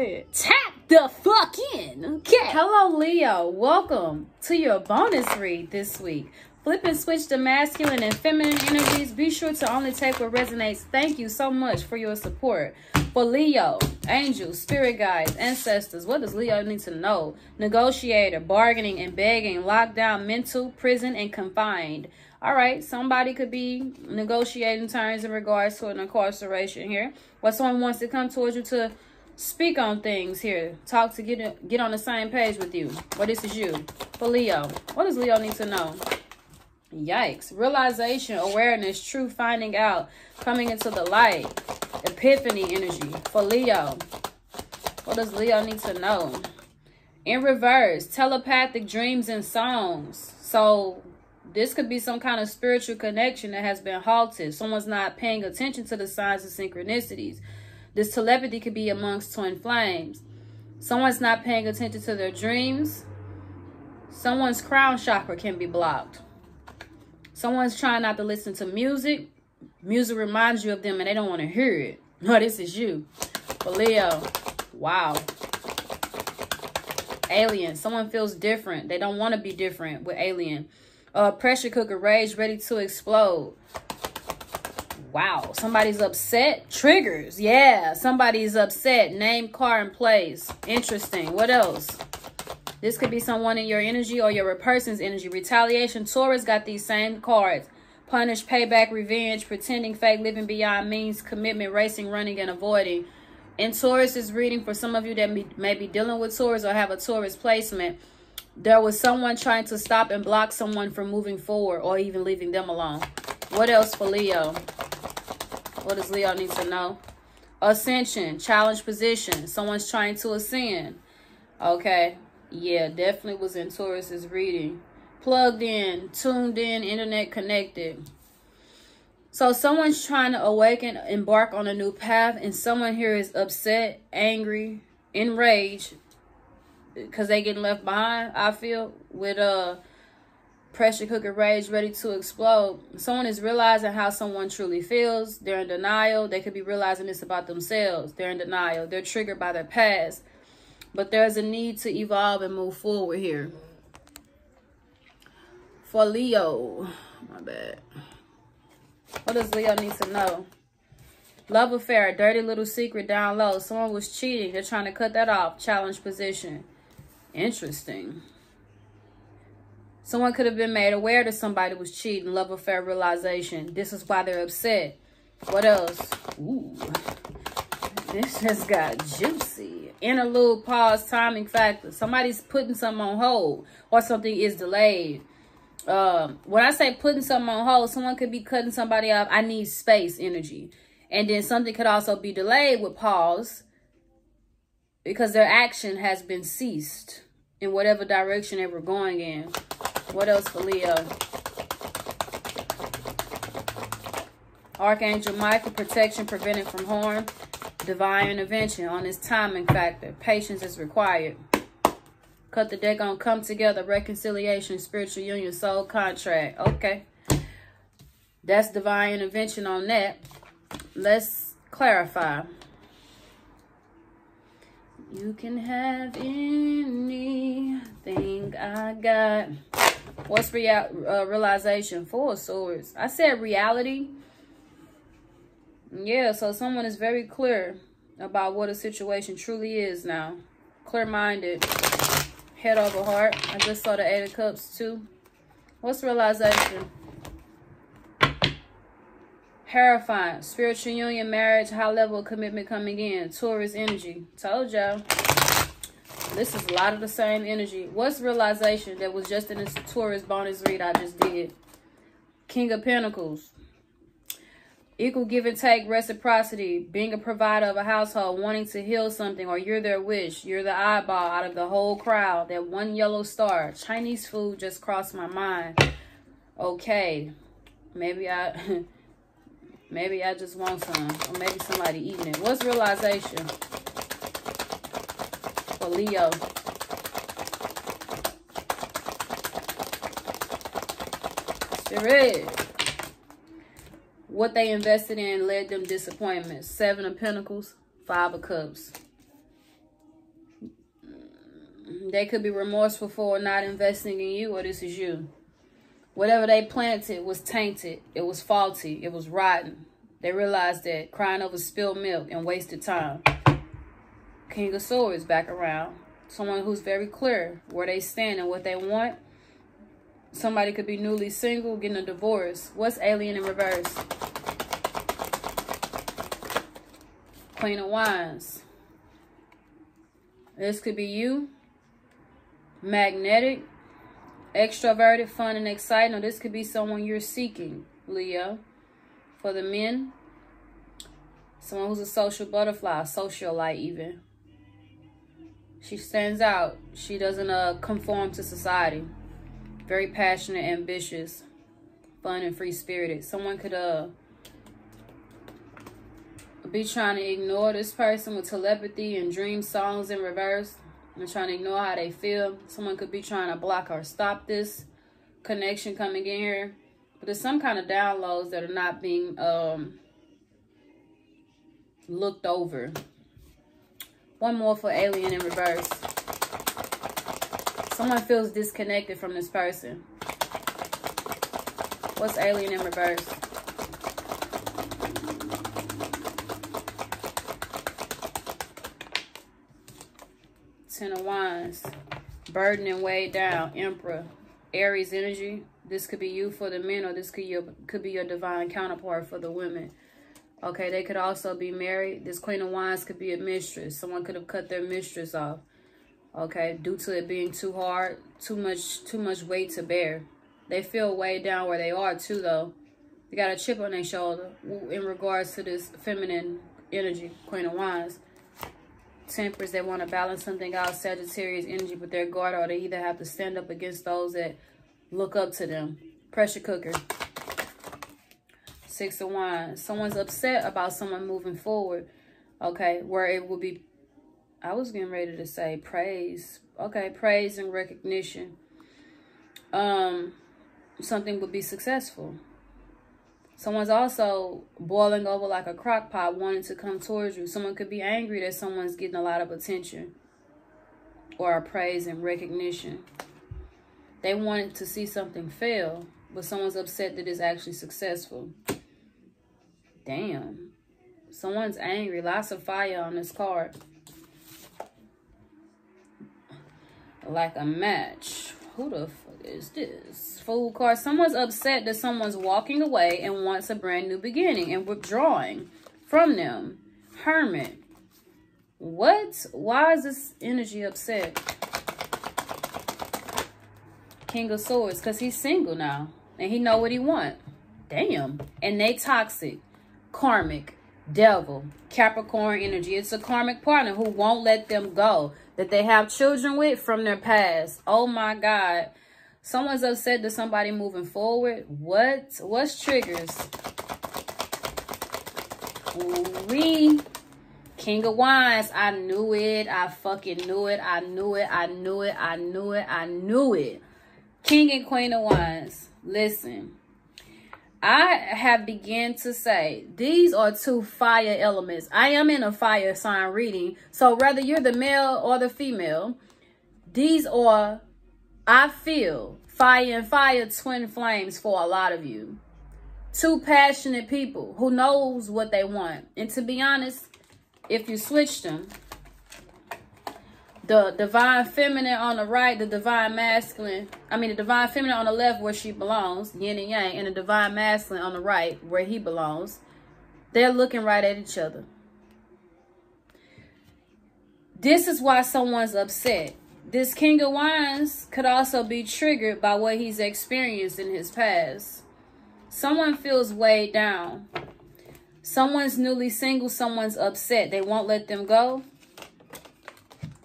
said. Tap the fuck in. Okay. Hello, Leo. Welcome to your bonus read this week. Flip and switch the masculine and feminine energies. Be sure to only take what resonates. Thank you so much for your support. For Leo, angels, spirit guides, ancestors, what does Leo need to know? Negotiator, bargaining and begging, lockdown, mental, prison, and confined. All right, somebody could be negotiating terms in regards to an incarceration here. Or someone wants to come towards you to speak on things here. Talk to get, get on the same page with you. Well, this is you. For Leo, what does Leo need to know? Yikes. Realization, awareness, true finding out, coming into the light, epiphany energy for Leo. What does Leo need to know? In reverse, telepathic dreams and songs. So this could be some kind of spiritual connection that has been halted. Someone's not paying attention to the signs and synchronicities. This telepathy could be amongst twin flames. Someone's not paying attention to their dreams. Someone's crown chakra can be blocked. Someone's trying not to listen to music. Music reminds you of them and they don't want to hear it. No, this is you. But Leo, wow. Alien, someone feels different. They don't want to be different with alien. Uh, pressure cooker, rage, ready to explode. Wow, somebody's upset. Triggers, yeah, somebody's upset. Name, car, and place. Interesting. What else? This could be someone in your energy or your person's energy. Retaliation. Taurus got these same cards. Punish, payback, revenge, pretending, fake, living beyond means, commitment, racing, running, and avoiding. And Taurus is reading for some of you that may be dealing with Taurus or have a Taurus placement. There was someone trying to stop and block someone from moving forward or even leaving them alone. What else for Leo? What does Leo need to know? Ascension, challenge position. Someone's trying to ascend. Okay. Yeah, definitely was in Taurus's reading. Plugged in, tuned in, internet connected. So someone's trying to awaken, embark on a new path, and someone here is upset, angry, enraged because they getting left behind. I feel with a pressure cooker rage ready to explode. Someone is realizing how someone truly feels. They're in denial. They could be realizing this about themselves. They're in denial. They're triggered by their past. But there's a need to evolve and move forward here. For Leo, my bad. What does Leo need to know? Love affair, dirty little secret down low. Someone was cheating. They're trying to cut that off. Challenge position. Interesting. Someone could have been made aware that somebody was cheating. Love affair realization. This is why they're upset. What else? Ooh. This just got juicy. Interlude, pause, timing factor. Somebody's putting something on hold or something is delayed. Um, when I say putting something on hold, someone could be cutting somebody off. I need space energy. And then something could also be delayed with pause because their action has been ceased in whatever direction they were going in. What else for Leo? Archangel Michael, protection, preventing from harm divine intervention on this timing factor. Patience is required. Cut the deck on come together, reconciliation, spiritual union, soul contract. Okay. That's divine intervention on that. Let's clarify. You can have anything I got. What's real, uh, realization? Four swords. I said reality yeah, so someone is very clear about what a situation truly is now. Clear-minded, head over heart. I just saw the Eight of Cups too. What's realization? Terrifying. Spiritual union, marriage, high level commitment coming in. Taurus energy. Told y'all. This is a lot of the same energy. What's realization that was just in this Taurus bonus read I just did? King of Pentacles. Equal give and take, reciprocity, being a provider of a household, wanting to heal something, or you're their wish, you're the eyeball out of the whole crowd, that one yellow star. Chinese food just crossed my mind. Okay, maybe I, maybe I just want some, or maybe somebody eating it. What's realization Leo? Spirit what they invested in led them disappointment. Seven of Pentacles, Five of Cups. They could be remorseful for not investing in you, or this is you. Whatever they planted was tainted. It was faulty. It was rotten. They realized that crying over spilled milk and wasted time. King of Swords back around. Someone who's very clear where they stand and what they want. Somebody could be newly single, getting a divorce. What's alien in reverse? Queen of Wands. This could be you. Magnetic, extroverted, fun, and exciting. Or this could be someone you're seeking, Leo. For the men, someone who's a social butterfly, socialite even. She stands out. She doesn't uh, conform to society. Very passionate, ambitious, fun, and free-spirited. Someone could uh be trying to ignore this person with telepathy and dream songs in reverse. And trying to ignore how they feel. Someone could be trying to block or stop this connection coming in here. But there's some kind of downloads that are not being um, looked over. One more for alien in reverse. Someone feels disconnected from this person. What's alien in reverse? Ten of Wands. Burden and weighed down. Emperor. Aries energy. This could be you for the men or this could, your, could be your divine counterpart for the women. Okay, they could also be married. This Queen of Wands could be a mistress. Someone could have cut their mistress off. Okay, due to it being too hard, too much, too much weight to bear. They feel weighed down where they are too, though. They got a chip on their shoulder in regards to this feminine energy, Queen of Wands. Temperance, they want to balance something out. Sagittarius energy, but they're guard or they either have to stand up against those that look up to them. Pressure cooker. Six of Wands. Someone's upset about someone moving forward. Okay, where it will be, I was getting ready to say praise. Okay, praise and recognition. Um, something would be successful. Someone's also boiling over like a crock pot wanting to come towards you. Someone could be angry that someone's getting a lot of attention or praise and recognition. They wanted to see something fail, but someone's upset that it's actually successful. Damn. Someone's angry. Lots of fire on this card. Like a match. Who the fuck is this? Fool card. Someone's upset that someone's walking away and wants a brand new beginning and withdrawing from them. Hermit. What? Why is this energy upset? King of Swords. Because he's single now. And he know what he want. Damn. And they toxic. Karmic. Devil. Capricorn energy. It's a karmic partner who won't let them go. That they have children with from their past. Oh my God. Someone's upset to somebody moving forward. What? What's triggers? We King of Wands. I knew it. I fucking knew it. I knew it. I knew it. I knew it. I knew it. King and Queen of Wands. Listen. I have begun to say these are two fire elements. I am in a fire sign reading. So whether you're the male or the female, these are I feel fire and fire twin flames for a lot of you. Two passionate people who knows what they want. And to be honest, if you switch them, the divine feminine on the right, the divine masculine, I mean the divine feminine on the left where she belongs, yin and yang, and the divine masculine on the right where he belongs, they're looking right at each other. This is why someone's upset. This King of Wands could also be triggered by what he's experienced in his past. Someone feels weighed down. Someone's newly single, someone's upset. They won't let them go.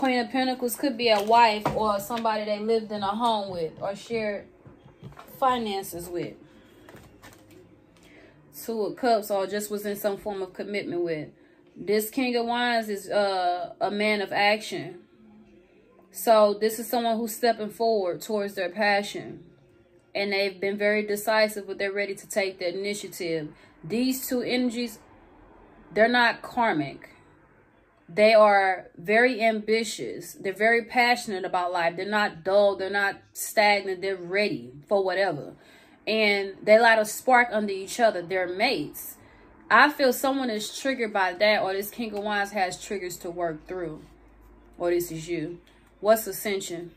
Queen of Pentacles could be a wife or somebody they lived in a home with or shared finances with. Two of Cups or just was in some form of commitment with. This King of Wands is uh, a man of action. So this is someone who's stepping forward towards their passion. And they've been very decisive, but they're ready to take the initiative. These two energies, they're not karmic. They are very ambitious. They're very passionate about life. They're not dull. They're not stagnant. They're ready for whatever. And they light a spark under each other. They're mates. I feel someone is triggered by that or this King of Wands has triggers to work through. Or this is you. What's ascension?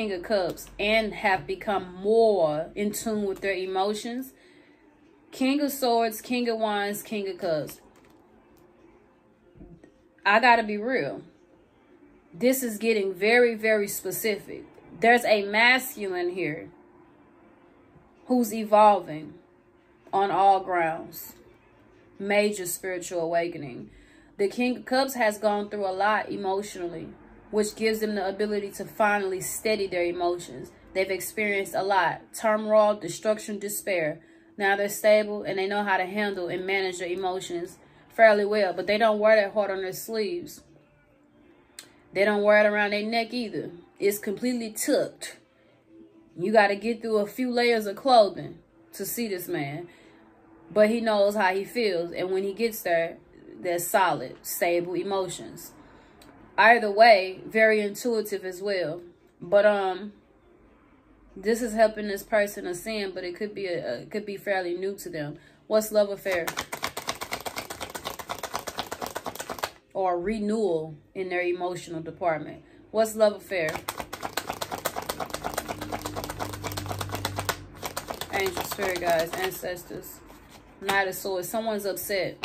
King of Cups and have become more in tune with their emotions. King of Swords, King of Wands, King of Cups. I got to be real. This is getting very, very specific. There's a masculine here who's evolving on all grounds. Major spiritual awakening. The King of Cups has gone through a lot emotionally which gives them the ability to finally steady their emotions. They've experienced a lot, turmoil, destruction, despair. Now they're stable and they know how to handle and manage their emotions fairly well, but they don't wear that heart on their sleeves. They don't wear it around their neck either. It's completely tucked. You got to get through a few layers of clothing to see this man. But he knows how he feels. And when he gets there, there's solid, stable emotions either way, very intuitive as well. But um, this is helping this person ascend, but it could be a, a could be fairly new to them. What's love affair? Or renewal in their emotional department. What's love affair? Angel, spirit guys, ancestors, Knight of Swords. Someone's upset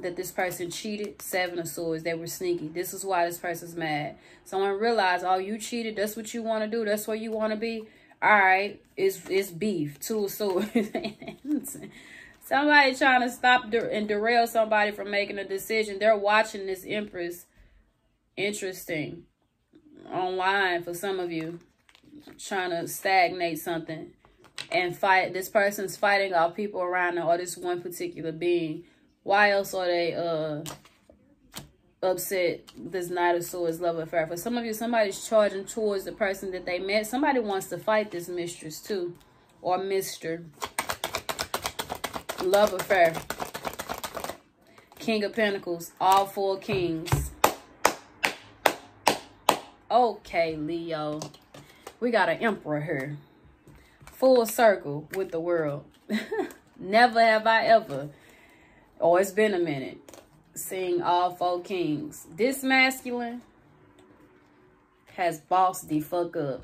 that this person cheated. Seven of Swords. They were sneaky. This is why this person's mad. Someone realized, oh, you cheated. That's what you want to do. That's where you want to be. All right. It's, it's beef. Two of Swords. somebody trying to stop and derail somebody from making a decision. They're watching this Empress. Interesting. Online for some of you. Trying to stagnate something. And fight. This person's fighting off people around them or this one particular being why else are they uh upset this Knight of Swords love affair? For some of you, somebody's charging towards the person that they met. Somebody wants to fight this mistress too. Or mister. Love affair. King of Pentacles. All four kings. Okay, Leo. We got an emperor here. Full circle with the world. Never have I ever Oh, it's been a minute. Seeing all four kings. This masculine has bossed the fuck up.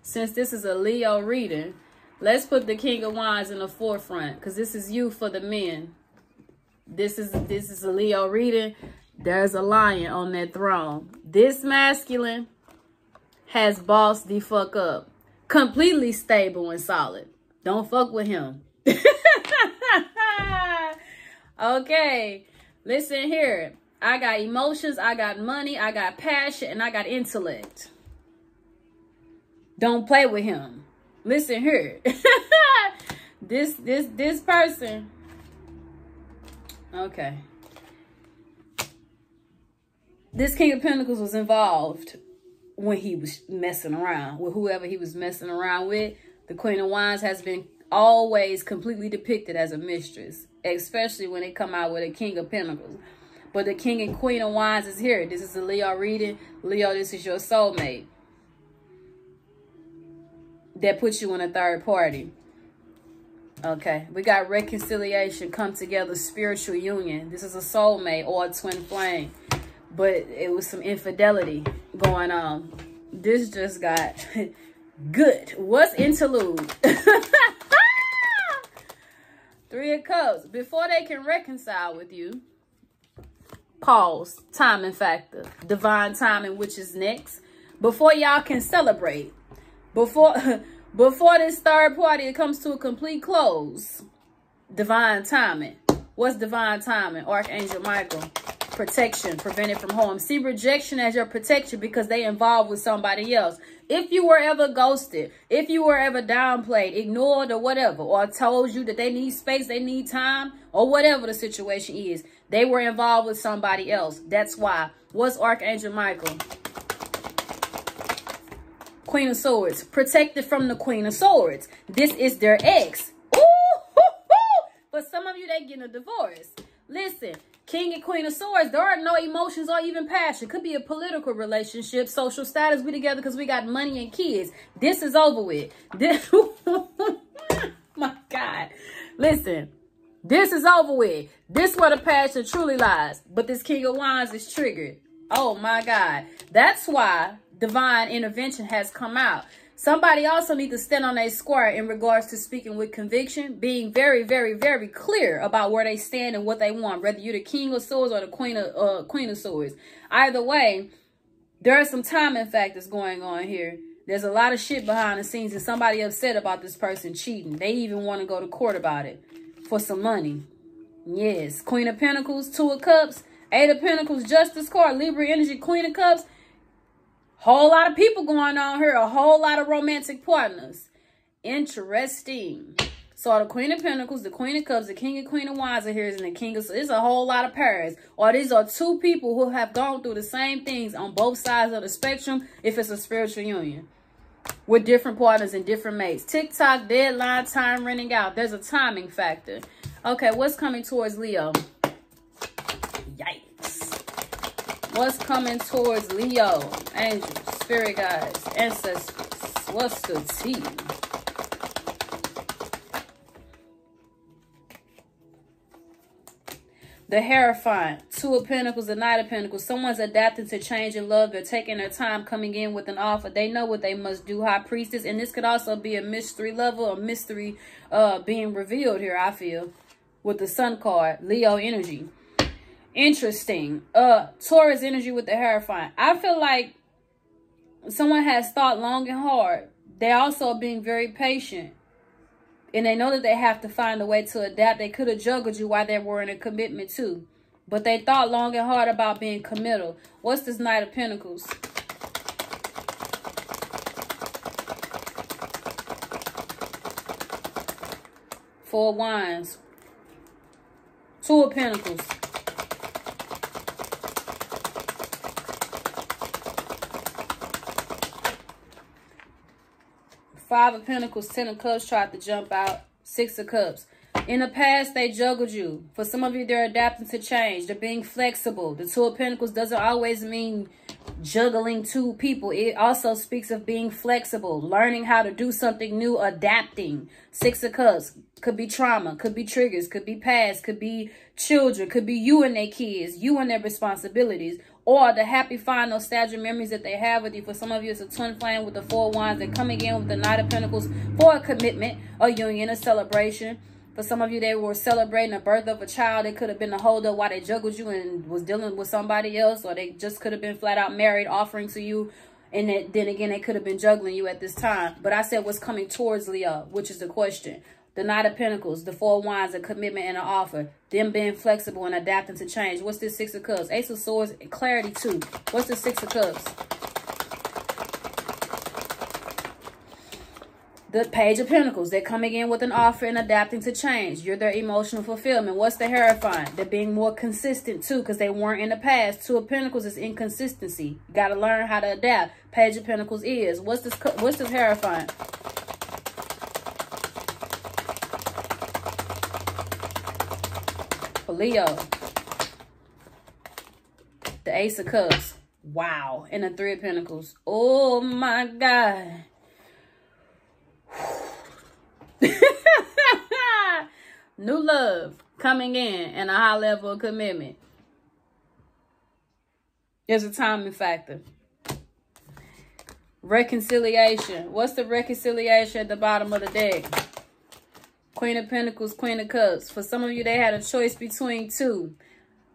Since this is a Leo reading, let's put the King of Wands in the forefront because this is you for the men. This is this is a Leo reading. There's a lion on that throne. This masculine has bossed the fuck up. Completely stable and solid. Don't fuck with him. okay. Listen here. I got emotions, I got money, I got passion, and I got intellect. Don't play with him. Listen here. this this this person. Okay. This King of Pentacles was involved when he was messing around with whoever he was messing around with. The Queen of Wands has been always completely depicted as a mistress, especially when they come out with a King of Pentacles. But the King and Queen of Wands is here. This is a Leo reading. Leo, this is your soulmate. That puts you in a third party. Okay, we got reconciliation, come together, spiritual union. This is a soulmate or a twin flame. But it was some infidelity going on. This just got Good. What's interlude? Three of Cups. Before they can reconcile with you, pause. Timing factor. Divine timing, which is next. Before y'all can celebrate. Before, before this third party comes to a complete close. Divine timing. What's divine timing? Archangel Michael. Protection. Prevented from harm. See rejection as your protection because they involved with somebody else. If you were ever ghosted, if you were ever downplayed, ignored or whatever, or told you that they need space, they need time, or whatever the situation is, they were involved with somebody else. That's why. What's Archangel Michael? Queen of Swords. Protected from the Queen of Swords. This is their ex. Ooh, For some of you, they getting a divorce. Listen, King and Queen of Swords, there are no emotions or even passion. Could be a political relationship, social status. We together because we got money and kids. This is over with. This, my God. Listen, this is over with. This where the passion truly lies. But this King of Wands is triggered. Oh my God. That's why divine intervention has come out. Somebody also needs to stand on a square in regards to speaking with conviction, being very, very, very clear about where they stand and what they want, whether you're the king of swords or the queen of uh, queen of swords. Either way, there are some timing factors going on here. There's a lot of shit behind the scenes and somebody upset about this person cheating. They even want to go to court about it for some money. Yes, Queen of Pentacles, Two of Cups, Eight of Pentacles, Justice card, Libra Energy, Queen of Cups. Whole lot of people going on here. A whole lot of romantic partners. Interesting. So the Queen of Pentacles, the Queen of Cups, the King and Queen of Wands are here, and the King of... It's a whole lot of pairs. Or these are two people who have gone through the same things on both sides of the spectrum if it's a spiritual union. With different partners and different mates. TikTok, deadline, time running out. There's a timing factor. Okay, what's coming towards Leo? What's coming towards Leo? Angels, spirit guides, ancestors. What's the tea? The Hierophant, Two of Pentacles, the Knight of Pentacles. Someone's adapting to change in love. They're taking their time coming in with an offer. They know what they must do. High Priestess. And this could also be a mystery level, a mystery uh, being revealed here, I feel. With the Sun card, Leo energy. Interesting. Uh, Taurus energy with the Hierophant. I feel like someone has thought long and hard. They also being very patient. And they know that they have to find a way to adapt. They could have juggled you while they were in a commitment too. But they thought long and hard about being committal. What's this Knight of Pentacles? Four Wands. Two of Pentacles. Five of Pentacles, Ten of Cups tried to jump out. Six of Cups. In the past, they juggled you. For some of you, they're adapting to change. They're being flexible. The Two of Pentacles doesn't always mean juggling two people. It also speaks of being flexible, learning how to do something new, adapting. Six of Cups could be trauma, could be triggers, could be past, could be children, could be you and their kids, you and their responsibilities, or the happy, fine, nostalgic memories that they have with you. For some of you, it's a twin flame with the four wands. They're coming in with the Knight of Pentacles for a commitment, a union, a celebration. For some of you, they were celebrating the birth of a child. It could have been a holdup while they juggled you and was dealing with somebody else. Or they just could have been flat out married, offering to you. And then again, they could have been juggling you at this time. But I said what's coming towards Leo, which is the question the Knight of Pentacles, the Four Wands, a commitment and an offer. Them being flexible and adapting to change. What's this Six of Cups? Ace of Swords, clarity too. What's the Six of Cups? The Page of Pentacles. They're coming in with an offer and adapting to change. You're their emotional fulfillment. What's the Hierophant? They're being more consistent too because they weren't in the past. Two of Pentacles is inconsistency. You got to learn how to adapt. Page of Pentacles is. What's this, what's this Hierophant? Leo. The Ace of Cups. Wow. And the Three of Pentacles. Oh my God. New love coming in and a high level of commitment. There's a timing factor. Reconciliation. What's the reconciliation at the bottom of the deck? Queen of Pentacles, Queen of Cups. For some of you, they had a choice between two.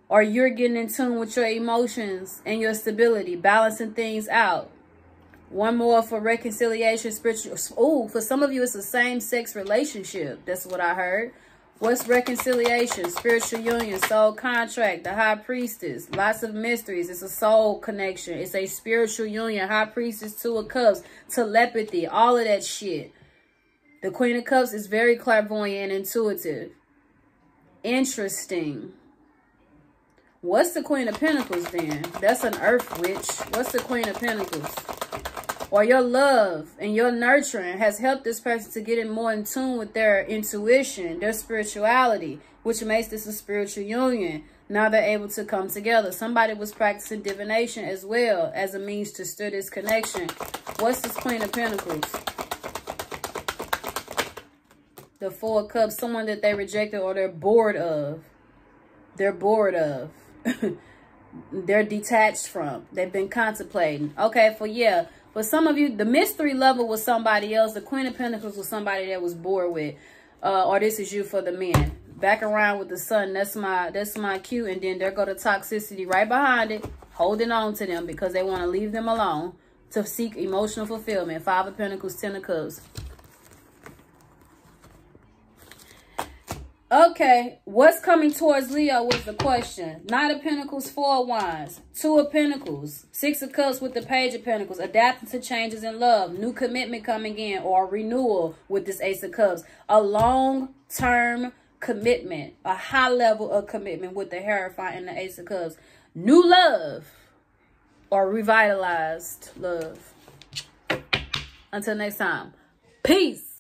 Or you're getting in tune with your emotions and your stability, balancing things out. One more for reconciliation, spiritual. Oh, for some of you, it's a same-sex relationship. That's what I heard. What's reconciliation, spiritual union, soul contract, the high priestess, lots of mysteries. It's a soul connection. It's a spiritual union, high priestess, two of cups, telepathy, all of that shit. The Queen of Cups is very clairvoyant and intuitive. Interesting. What's the Queen of Pentacles then? That's an Earth Witch. What's the Queen of Pentacles? or your love and your nurturing has helped this person to get in more in tune with their intuition, their spirituality, which makes this a spiritual union. Now they're able to come together. Somebody was practicing divination as well as a means to stir this connection. What's this Queen of Pentacles? The Four Cups, someone that they rejected or they're bored of. They're bored of. they're detached from. They've been contemplating. Okay, for yeah. For some of you, the mystery level was somebody else. The Queen of Pentacles was somebody that was bored with. Uh, or this is you for the men. Back around with the sun. That's my that's my cue. And then there go the toxicity right behind it. Holding on to them because they want to leave them alone to seek emotional fulfillment. Five of Pentacles, Ten of Cups. Okay, what's coming towards Leo was the question. Nine of Pentacles, Four of Wands, Two of Pentacles, Six of Cups with the Page of Pentacles, adapting to changes in love, new commitment coming in, or renewal with this Ace of Cups. A long-term commitment, a high level of commitment with the Hierophant and the Ace of Cups. New love or revitalized love. Until next time, peace.